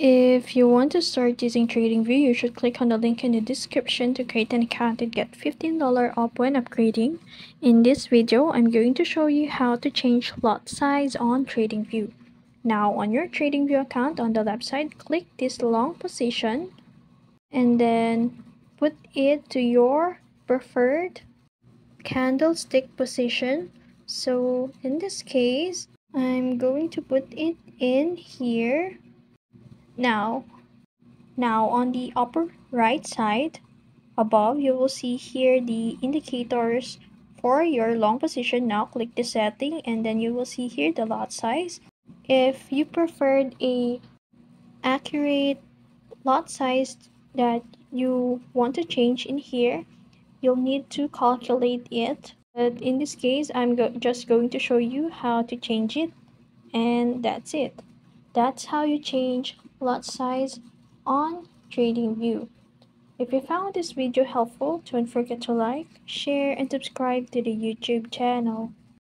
If you want to start using TradingView, you should click on the link in the description to create an account and get $15 off when upgrading. In this video, I'm going to show you how to change lot size on TradingView. Now, on your TradingView account on the left side, click this long position and then put it to your preferred candlestick position. So, in this case, I'm going to put it in here now, now on the upper right side above, you will see here the indicators for your long position. Now click the setting and then you will see here the lot size. If you preferred a accurate lot size that you want to change in here, you'll need to calculate it. But in this case, I'm go just going to show you how to change it and that's it. That's how you change lot size on TradingView. If you found this video helpful, don't forget to like, share, and subscribe to the YouTube channel.